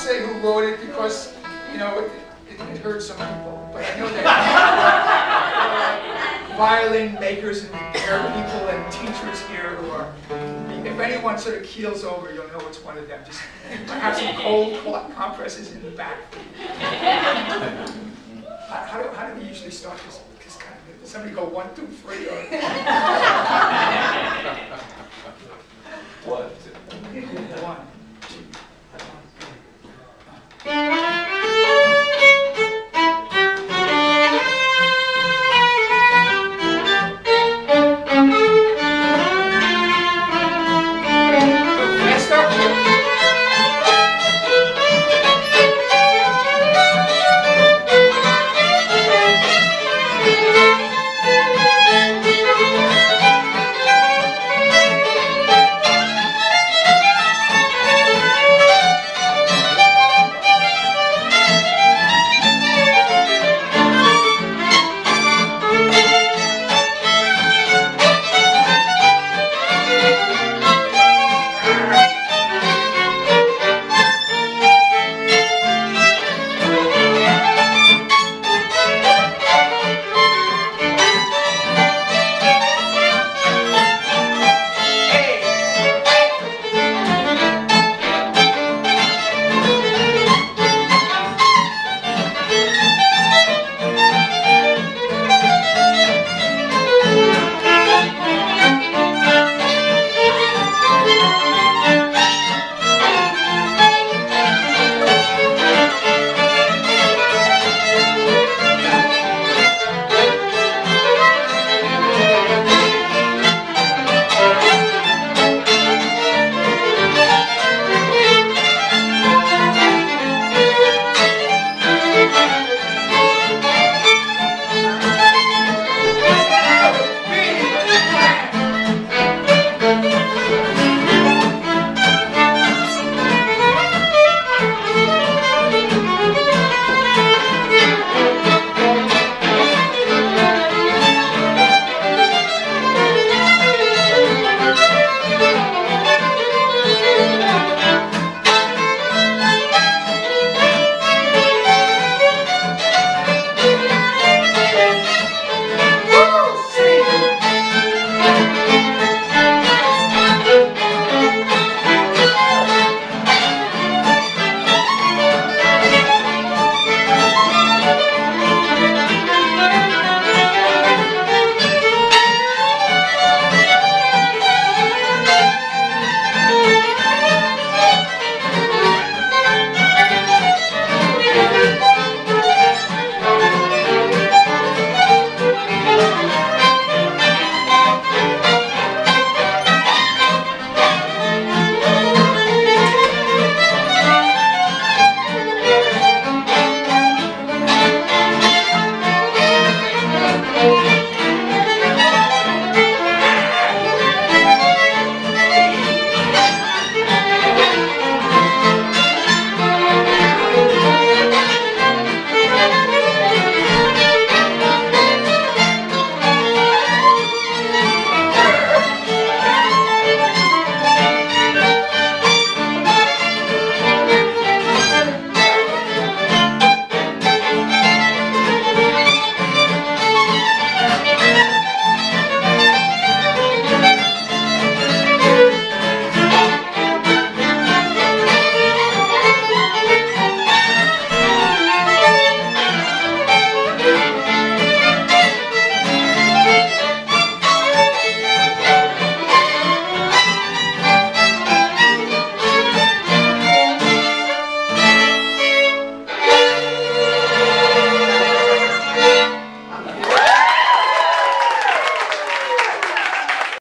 say who wrote it because, you know, it, it, it hurt some people. But I know that uh, violin makers and repair people and teachers here who are, if anyone sort of keels over, you'll know it's one of them. Just have some cold compresses in the back. How, do, how do we usually start this, this kind of, does somebody go one, two, three, or?